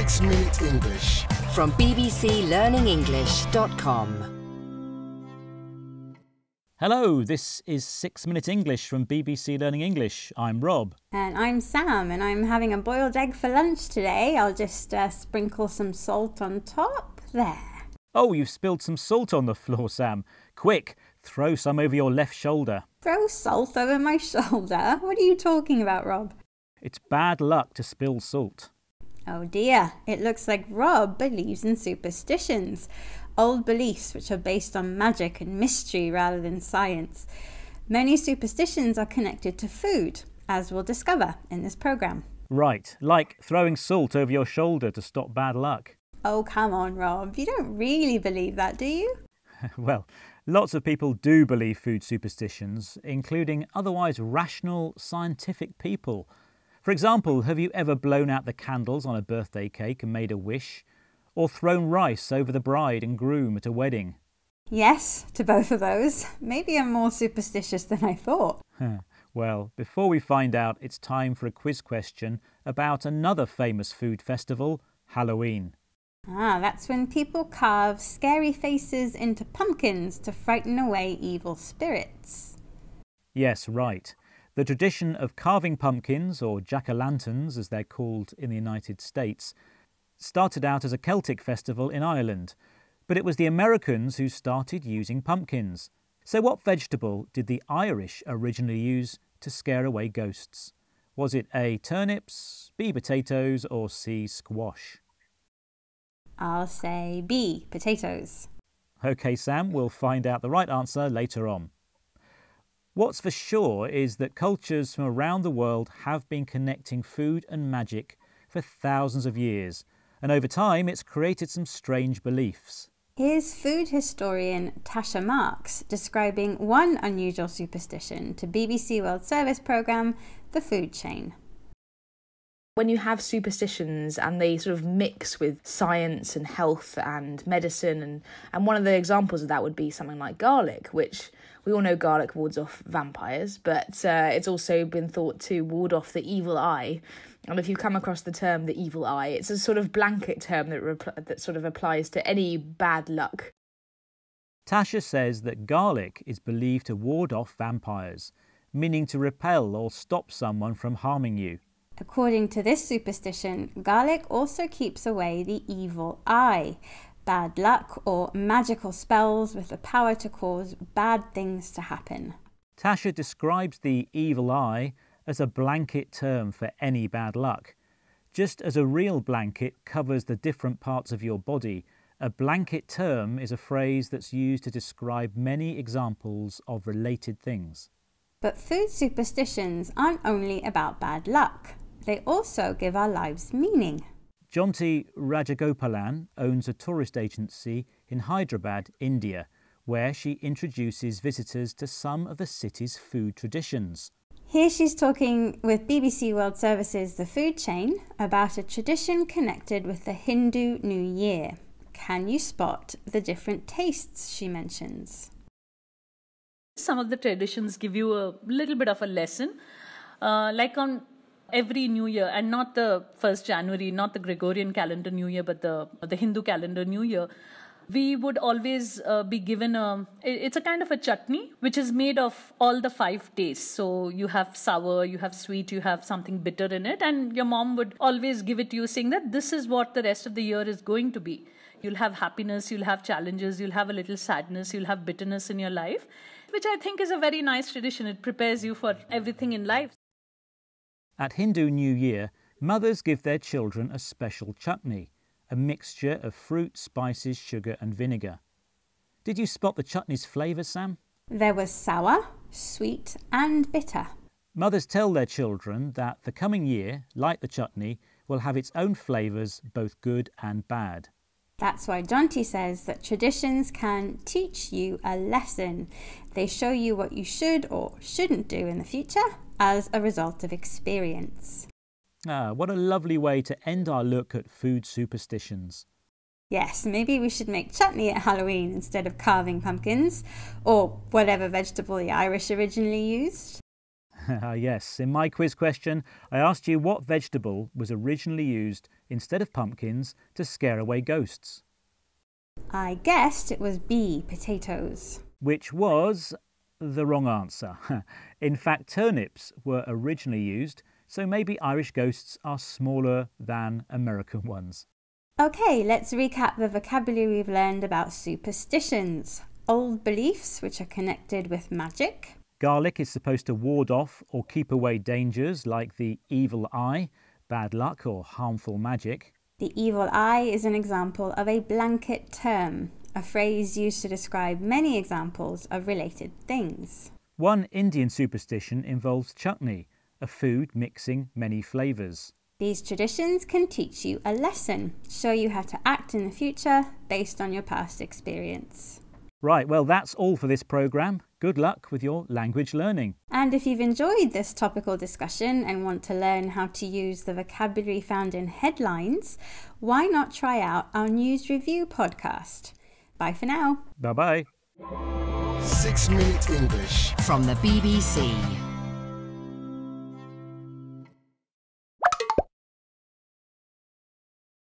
Six Minute English. from bbclearningenglish.com. Hello, this is Six Minute English from BBC Learning English. I'm Rob. And I'm Sam, and I'm having a boiled egg for lunch today. I'll just uh, sprinkle some salt on top. There. Oh, you've spilled some salt on the floor, Sam. Quick, throw some over your left shoulder. Throw salt over my shoulder? What are you talking about, Rob? It's bad luck to spill salt. Oh dear, it looks like Rob believes in superstitions. Old beliefs which are based on magic and mystery rather than science. Many superstitions are connected to food, as we'll discover in this programme. Right, like throwing salt over your shoulder to stop bad luck. Oh, come on, Rob. You don't really believe that, do you? well, lots of people do believe food superstitions, including otherwise rational, scientific people. For example, have you ever blown out the candles on a birthday cake and made a wish? Or thrown rice over the bride and groom at a wedding? Yes, to both of those. Maybe I'm more superstitious than I thought. Well, before we find out, it's time for a quiz question about another famous food festival, Halloween. Ah, that's when people carve scary faces into pumpkins to frighten away evil spirits. Yes, right. The tradition of carving pumpkins, or jack o' lanterns as they're called in the United States, started out as a Celtic festival in Ireland, but it was the Americans who started using pumpkins. So, what vegetable did the Irish originally use to scare away ghosts? Was it A. turnips, B. potatoes, or C. squash? I'll say B, potatoes. OK, Sam, we'll find out the right answer later on. What's for sure is that cultures from around the world have been connecting food and magic for thousands of years, and over time it's created some strange beliefs. Here's food historian Tasha Marks describing one unusual superstition to BBC World Service programme, The Food Chain. When you have superstitions and they sort of mix with science and health and medicine and and one of the examples of that would be something like garlic which we all know garlic wards off vampires but uh, it's also been thought to ward off the evil eye and if you come across the term the evil eye it's a sort of blanket term that repl- that sort of applies to any bad luck Tasha says that garlic is believed to ward off vampires, meaning to repel or stop someone from harming you. According to this superstition, garlic also keeps away the evil eye, bad luck, or magical spells with the power to cause bad things to happen. Tasha describes the evil eye as a blanket term for any bad luck. Just as a real blanket covers the different parts of your body, a blanket term is a phrase that's used to describe many examples of related things. But food superstitions aren't only about bad luck, they also give our lives meaning. Jonty Rajagopalan owns a tourist agency in Hyderabad, India, where she introduces visitors to some of the city's food traditions. Here she's talking with BBC World Service's The Food Chain about a tradition connected with the Hindu New Year. Can you spot the different tastes she mentions? Some of the traditions give you a little bit of a lesson, uh, like on every New Year, and not the first January, not the Gregorian calendar New Year, but the the Hindu calendar New Year. We would always uh, be given a. It's a kind of a chutney which is made of all the five tastes. So you have sour, you have sweet, you have something bitter in it, and your mom would always give it to you, saying that this is what the rest of the year is going to be. You'll have happiness, you'll have challenges, you'll have a little sadness, you'll have bitterness in your life, which I think is a very nice tradition. It prepares you for everything in life. At Hindu New Year, mothers give their children a special chutney, a mixture of fruit, spices, sugar, and vinegar. Did you spot the chutney's flavours, Sam? There was sour, sweet, and bitter. Mothers tell their children that the coming year, like the chutney, will have its own flavours, both good and bad. That's why Jonty says that traditions can teach you a lesson. They show you what you should or shouldn't do in the future as a result of experience. Ah, what a lovely way to end our look at food superstitions. Yes, maybe we should make chutney at Halloween instead of carving pumpkins, or whatever vegetable the Irish originally used. Ah, yes, in my quiz question, I asked you what vegetable was originally used instead of pumpkins to scare away ghosts. I guessed it was B, potatoes. Which was the wrong answer. in fact, turnips were originally used, so maybe Irish ghosts are smaller than American ones. Okay, let's recap the vocabulary we've learned about superstitions. Old beliefs which are connected with magic. Garlic is supposed to ward off or keep away dangers like the evil eye, bad luck, or harmful magic. The evil eye is an example of a blanket term, a phrase used to describe many examples of related things. One Indian superstition involves chutney, a food mixing many flavours. These traditions can teach you a lesson, show you how to act in the future based on your past experience. Right, well, that's all for this programme. Good luck with your language learning. And if you've enjoyed this topical discussion and want to learn how to use the vocabulary found in headlines, why not try out our news review podcast? Bye for now. Bye bye. Six Minute English from the BBC.